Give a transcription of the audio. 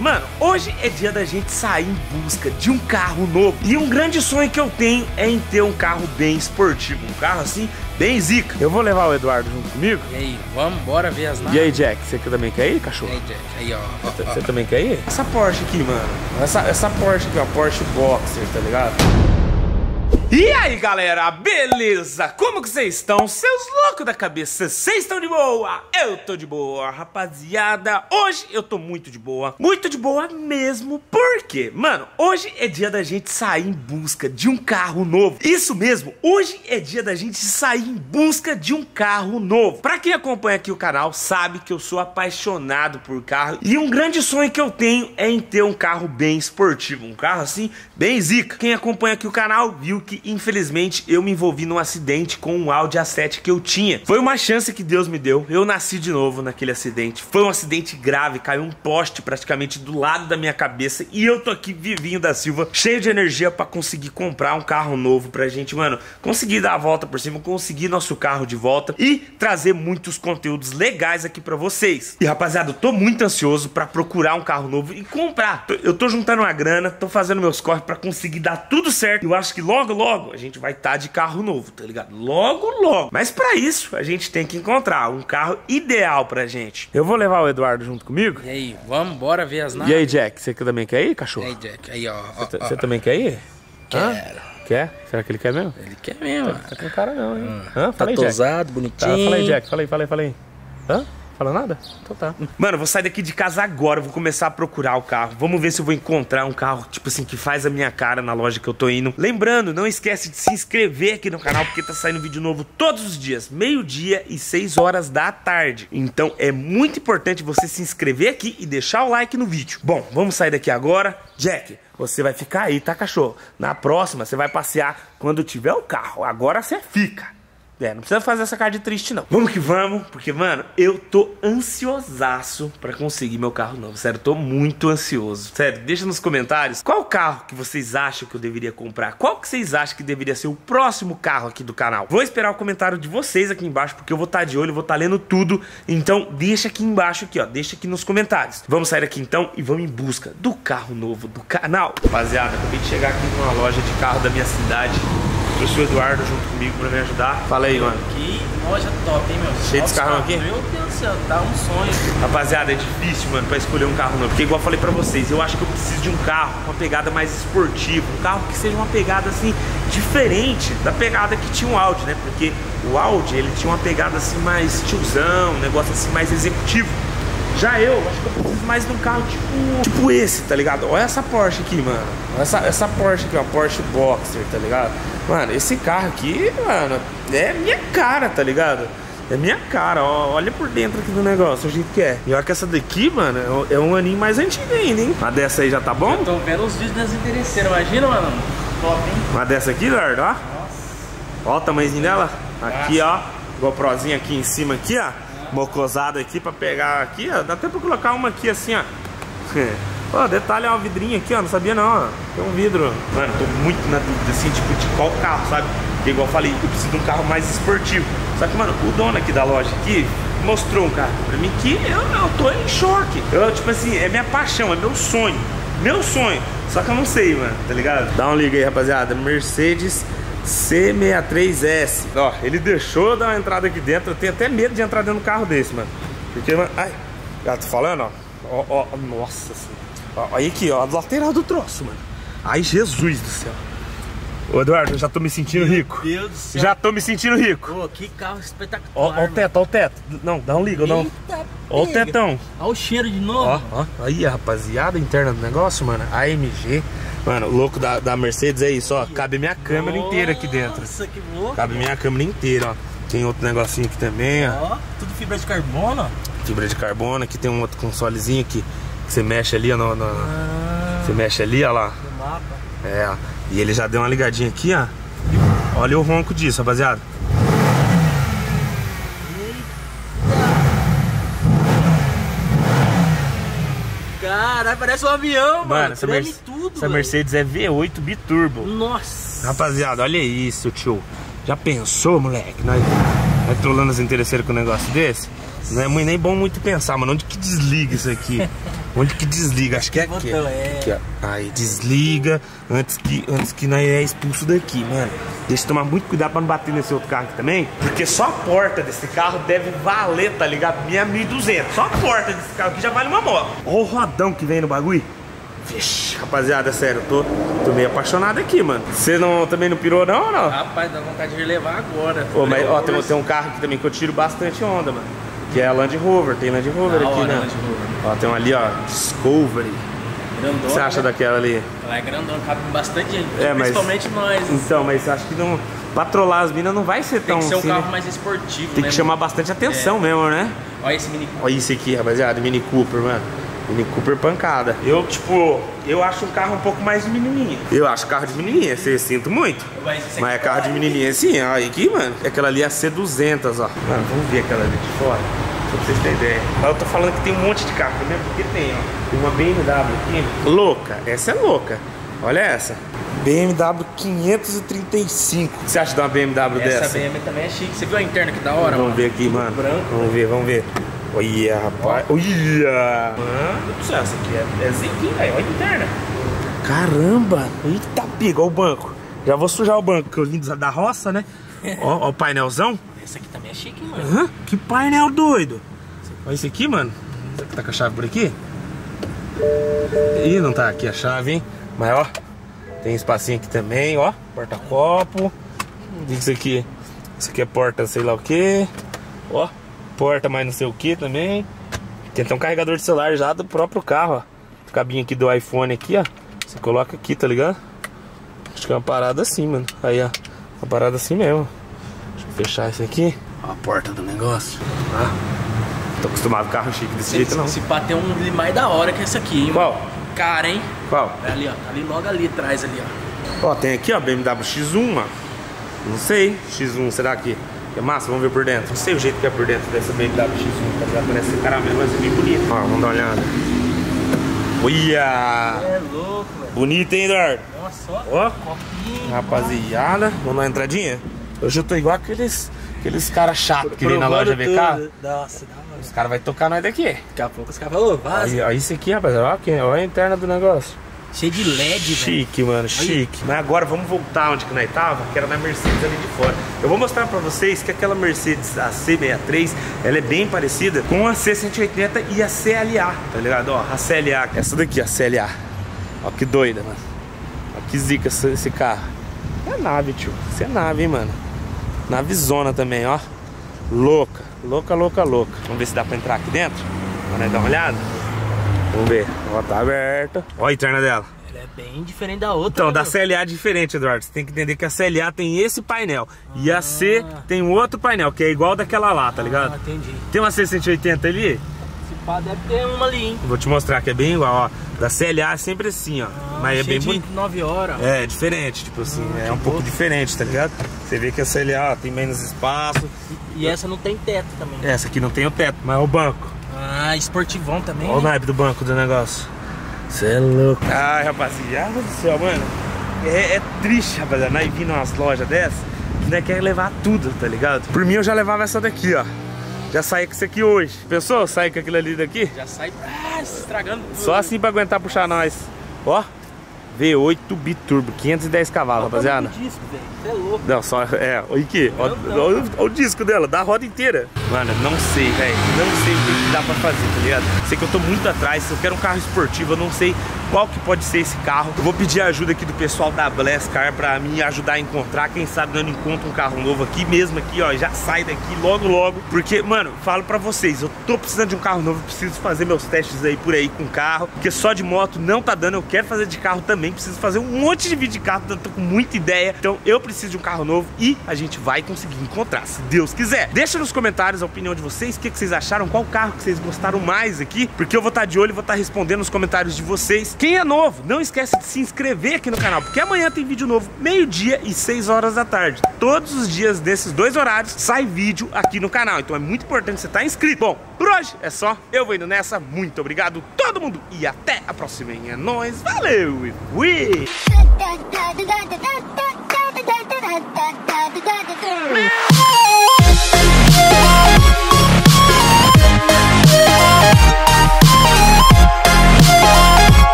Mano, hoje é dia da gente sair em busca de um carro novo. E um grande sonho que eu tenho é em ter um carro bem esportivo. Um carro assim, bem zica. Eu vou levar o Eduardo junto comigo. E aí, vamos, bora ver as naves. E aí, Jack, você também quer ir, cachorro? E aí, Jack, aí, ó. ó, Você ó. você também quer ir? Essa Porsche aqui, mano. Essa, essa Porsche aqui, ó. Porsche Boxer, tá ligado? E aí, galera, beleza? Como que vocês estão? Seus loucos da cabeça, vocês estão de boa? Eu tô de boa, rapaziada. Hoje eu tô muito de boa. Muito de boa mesmo. Por quê? Mano, hoje é dia da gente sair em busca de um carro novo. Isso mesmo, hoje é dia da gente sair em busca de um carro novo. Pra quem acompanha aqui o canal, sabe que eu sou apaixonado por carro. E um grande sonho que eu tenho é em ter um carro bem esportivo. Um carro assim, bem zica. Quem acompanha aqui o canal viu que infelizmente eu me envolvi num acidente com um Audi A7 que eu tinha. Foi uma chance que Deus me deu. Eu nasci de novo naquele acidente. Foi um acidente grave, caiu um poste praticamente do lado da minha cabeça e eu tô aqui vivinho da Silva, cheio de energia pra conseguir comprar um carro novo pra gente, mano, conseguir dar a volta por cima, conseguir nosso carro de volta e trazer muitos conteúdos legais aqui pra vocês. E rapaziada, eu tô muito ansioso pra procurar um carro novo e comprar. Eu tô juntando uma grana, tô fazendo meus corres pra conseguir dar tudo certo. Eu acho que logo, logo a gente vai estar de carro novo, tá ligado? Logo, logo. Mas pra isso, a gente tem que encontrar um carro ideal pra gente. Eu vou levar o Eduardo junto comigo. E aí, vamos, bora ver as naves. E aí, Jack, você também quer ir, E cachorro? aí, Jack, aí, ó. ó, ó. Você também quer ir? Hã? Quero. Quer? Será que ele quer mesmo? Ele quer mesmo. Tá com cara não, hein? Hã? Tá Fala aí, Jack. tosado, Tá, bonitinho. fala aí, Jack. Fala aí, fala aí, fala aí. Hã? Fala nada? Então tá. Mano, vou sair daqui de casa agora, vou começar a procurar o carro. Vamos ver se eu vou encontrar um carro, tipo assim, que faz a minha cara na loja que eu tô indo. Lembrando, não esquece de se inscrever aqui no canal, porque tá saindo vídeo novo todos os dias, meio-dia e 6 horas da tarde. Então é muito importante você se inscrever aqui e deixar o like no vídeo. Bom, vamos sair daqui agora. Jack, você vai ficar aí, tá, cachorro? Na próxima, você vai passear quando tiver o carro. Agora você fica. É, não precisa fazer essa cara de triste, não. Vamos que vamos, porque, mano, eu tô ansiosaço pra conseguir meu carro novo. Sério, tô muito ansioso. Sério, deixa nos comentários qual carro que vocês acham que eu deveria comprar. Qual que vocês acham que deveria ser o próximo carro aqui do canal. Vou esperar o comentário de vocês aqui embaixo, porque eu vou estar de olho, vou estar lendo tudo. Então, deixa aqui embaixo, aqui, ó. Deixa aqui nos comentários. Vamos sair daqui então e vamos em busca do carro novo do canal. Rapaziada, acabei de chegar aqui numa loja de carro da minha cidade. Trouxe o Eduardo junto comigo pra me ajudar. Fala aí, mano. Que loja top, hein, meu? Cheio de carrão os aqui? Meu Deus do céu, tá um sonho. Rapaziada, é difícil, mano, pra escolher um carro novo. Porque, igual eu falei pra vocês, eu acho que eu preciso de um carro com uma pegada mais esportiva. Um carro que seja uma pegada, assim, diferente da pegada que tinha o Audi, né? Porque o Audi, ele tinha uma pegada, assim, mais tiozão, um negócio, assim, mais executivo. Já eu, acho que eu preciso mais de um carro tipo, tipo esse, tá ligado? Olha essa Porsche aqui, mano. Olha essa, essa Porsche aqui, ó, Porsche Boxer, tá ligado? Mano, esse carro aqui, mano, é minha cara, tá ligado? É minha cara, ó. Olha por dentro aqui do negócio, o jeito que é. E olha que essa daqui, mano, é um aninho mais antiga ainda, hein? Uma dessa aí já tá bom? Eu tô vendo os vídeos das interesseiras, imagina, mano. Top, hein? Uma dessa aqui, Eduardo, ó. Ó o tamanhozinho dela. Aqui, ó. GoProzinha aqui em cima, aqui, ó. Mocosada aqui pra pegar aqui, ó. Dá até pra colocar uma aqui assim, ó. Ó, detalhe, ó, o vidrinho aqui, ó. Não sabia não, ó. Tem um vidro. Mano, tô muito na dúvida, assim, tipo, de qual carro, sabe? Porque, igual eu falei, eu preciso de um carro mais esportivo. Só que, mano, o dono aqui da loja aqui mostrou um carro pra mim que eu, eu tô em choque. Eu, tipo assim, é minha paixão, é meu sonho. Meu sonho. Só que eu não sei, mano, tá ligado? Dá um liga aí, rapaziada. Mercedes C63S. Ó, ele deixou dar uma entrada aqui dentro. Eu tenho até medo de entrar dentro do carro desse, mano. Porque, mano. Ai, já tô falando, ó. Ó, ó, nossa senhora. Ó, aí aqui, ó, a lateral do troço, mano. Ai, Jesus do céu. Ô, Eduardo, eu já tô me sentindo rico. Meu Deus do céu. Já tô me sentindo rico. Pô, que carro espetacular. Ó, ó o teto, ó o teto. Não, dá um liga, não. Eita, Ó o tetão. Olha o cheiro de novo. Ó, ó, aí a rapaziada interna do negócio, mano. AMG. Mano, o louco da, da Mercedes é isso, ó. Cabe minha câmera inteira aqui dentro. Nossa, que louco. Cabe minha câmera inteira, ó. Tem outro negocinho aqui também, ó. Ó, tudo fibra de carbono. ó. Fibra de carbono. Aqui tem um outro consolezinho que, que você mexe ali, ó. No, no- Ah, Você mexe ali, ó lá. no mapa. É, ó. E ele já deu uma ligadinha aqui, ó. Olha o ronco disso, rapaziada. Caralho, parece um avião, mano. Mano, essa, Merce- tudo, essa velho. Mercedes é V8 biturbo. Nossa. Rapaziada, olha isso, tio. Já pensou, moleque? Nós, nós trolando as interesseiras com um negócio desse? Não é muito- nem bom muito pensar, mano. Onde que desliga isso aqui? Onde que desliga? Acho que é aqui. é. Aqui. Aí desliga antes que, antes que nós é expulso daqui, mano. Deixa eu tomar muito cuidado pra não bater nesse outro carro aqui também. Porque só a porta desse carro deve valer, tá ligado? Minha 1.200. Só a porta desse carro aqui já vale uma moto. Olha o rodão que vem no bagulho. Vixe, rapaziada, sério, eu tô, tô meio apaixonado aqui, mano. Você não, também não pirou não ou não? Rapaz, dá vontade de levar agora. Ô, mas ó, tem, tem um carro aqui também que eu tiro bastante onda, mano. Que é a Land Rover, tem Land Rover Da aqui, né? Land Rover. Ó, tem uma ali, ó, Discovery. O Grandona. que você acha né? daquela ali? Ela é grandona, cabe bastante gente. É, mas- Principalmente nós. Então, mas acho que não. Pra trollar as minas não vai ser Tem tão. que ser um assim, carro né? mais esportivo, Tem né? que chamar bastante atenção mesmo, né? Olha esse mini Olha isso aqui, rapaziada, Mini Cooper, mano. Mini Cooper pancada. Eu, tipo, eu acho um carro um pouco mais de menininha. Eu acho carro de menininha, você sinto muito. Mas Mas é carro de menininha sim, ó. Aqui, mano, aquela ali é a C200, ó. Mano, vamos ver aquela ali de fora. Só pra vocês terem ideia. Mas eu tô falando que tem um monte de carro mesmo, porque tem, ó. Tem uma BMW aqui. Louca, essa é louca. Olha essa. BMW 535. O que você acha de uma BMW Essa dessa? BM também é chique. Você viu a interna que da hora, Vamos mano? ver aqui, mano. branco. Vamos ver, vamos ver. Olha, rapaz. Olha. Mano do céu, essa aqui é, é ziquinha, velho. Olha a interna. Caramba. Eita, pega, olha o banco. Já vou sujar o banco, que eu vim da roça, né? Ó, ó o painelzão. Essa aqui também é chique, mano. Hã? Que painel doido. Olha esse aqui, mano. Será que tá com a chave por aqui? Ih, não tá aqui a chave, hein? Mas ó, tem espacinho aqui também, ó. Porta-copo. O que isso aqui? Isso aqui é porta sei lá o que. Ó, porta mais não sei o que também. Tem até um carregador de celular já do próprio carro, ó. Cabinho aqui do iPhone aqui, ó. Você coloca aqui, tá ligado? Acho que é uma parada assim, mano. Aí, ó. Uma parada assim mesmo. Deixa eu fechar isso aqui. Ó a porta do negócio. Ah. Tô acostumado com carro chique desse jeito, não. Se pá, tem um mais da hora que esse aqui, hein? Qual? Cara, hein? Qual? É ali, ó. Tá ali logo ali atrás, ali, ó. Ó, tem aqui, ó, BMW X1, mano. Não sei, X1, será que é massa? Vamos ver por dentro. Não sei o jeito que é por dentro dessa BMW X1, tá ligado? Parece ser caramelo, mas é bem bonito. Ó, vamos dar uma olhada. Olha! É louco, velho. Bonito, hein, Eduardo? Nossa, ó. Ó, Copinho. rapaziada, vamos dar uma entradinha? Hoje eu tô igual aqueles, aqueles caras chatos que vem na loja carro. Nossa, da hora. Os caras vão tocar nós daqui. Daqui a pouco os caras falam, ô, vaza. Olha, isso aqui, rapaziada. Olha, aqui, olha a interna do negócio. Cheio de LED, velho. Chique, mano, chique. Mas agora vamos voltar onde que nós tava, que era na Mercedes ali de fora. Eu vou mostrar pra vocês que aquela Mercedes a C63, ela é bem parecida com a C180 e a CLA, tá ligado? Ó, a CLA, essa daqui, a CLA. Ó que doida, mano. Ó que zica esse, carro. É nave, tio. Isso é nave, hein, mano. Nave zona também, ó. Louca, louca, louca, louca. Vamos ver se dá pra entrar aqui dentro. Pra nós dar uma olhada. Vamos ver. Ó, tá aberta. Ó a interna dela. Ela é bem diferente da outra. Então, né, da meu? CLA é diferente, Eduardo. Você tem que entender que a CLA tem esse painel. E a C tem um outro painel, que é igual daquela lá, tá Ah, ligado? entendi. Tem uma C180 ali, Esse pá deve ter uma ali, hein? vou te mostrar que é bem igual, ó. Da CLA é sempre assim, ó. Mas é bem bonito. 9 horas. É, diferente, tipo assim, Ah, é um pouco diferente, tá ligado? Você vê que a CLA ó, tem menos espaço. E essa não tem teto também. Essa aqui não tem o teto, mas é o banco. Ah, esportivão também. Olha o né? naipe do banco do negócio. Você é louco. Ai, rapaziada do céu, mano. É, é triste, rapaziada, nós vir numas lojas dessas que nós quer levar tudo, tá ligado? Por mim eu já levava essa daqui, ó. Já saí com isso aqui hoje. Pensou? Sair com aquilo ali daqui? Já sai ah, se estragando. tudo. Só assim pra aguentar puxar nós. Ó. V8 biturbo, 510 cavalos, o tamanho rapaziada. do disco, velho. Você é louco. Não, só. É, olha aqui. Olha olha- olha o disco dela, da roda inteira. Mano, não sei, velho. Não sei o que dá pra fazer, tá ligado? Sei que eu tô muito atrás. Eu quero um carro esportivo. Eu não sei qual que pode ser esse carro. Eu vou pedir a ajuda aqui do pessoal da Blast Car pra me ajudar a encontrar. Quem sabe eu não encontro um carro novo aqui mesmo aqui, ó. Já sai daqui logo, logo. Porque, mano, falo pra vocês, eu tô precisando de um carro novo. Preciso fazer meus testes aí por aí com carro. Porque só de moto não tá dando. Eu quero fazer de carro também. Preciso fazer um monte de vídeo de carro. Eu tô com muita ideia. Então eu preciso de um carro novo e a gente vai conseguir encontrar, se Deus quiser. Deixa nos comentários a opinião de vocês. O que, que vocês acharam? Qual carro que vocês gostaram mais aqui? Porque eu vou estar de olho e vou estar respondendo nos comentários de vocês. Quem é novo, não esquece de se inscrever aqui no canal. Porque amanhã tem vídeo novo, meio-dia e 6 horas da tarde. Todos os dias desses dois horários sai vídeo aqui no canal. Então é muito importante você estar inscrito. Bom, por hoje é só. Eu vou indo nessa. Muito obrigado todo mundo e até a próxima. É nóis, valeu e fui! da